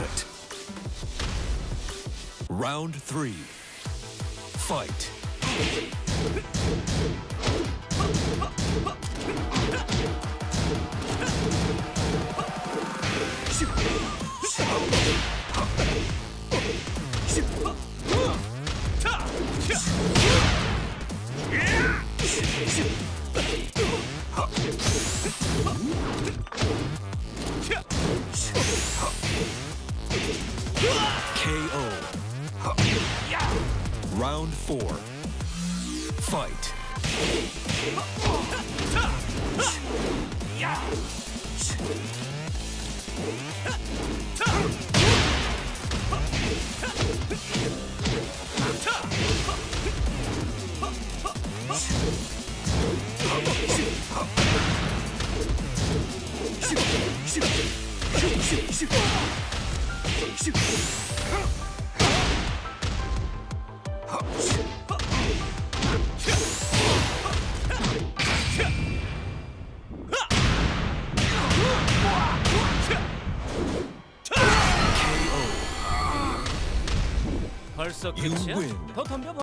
Perfect. Round three. Fight. KO. Round four. Fight. 벌써 끝이야? 더 덤벼봐.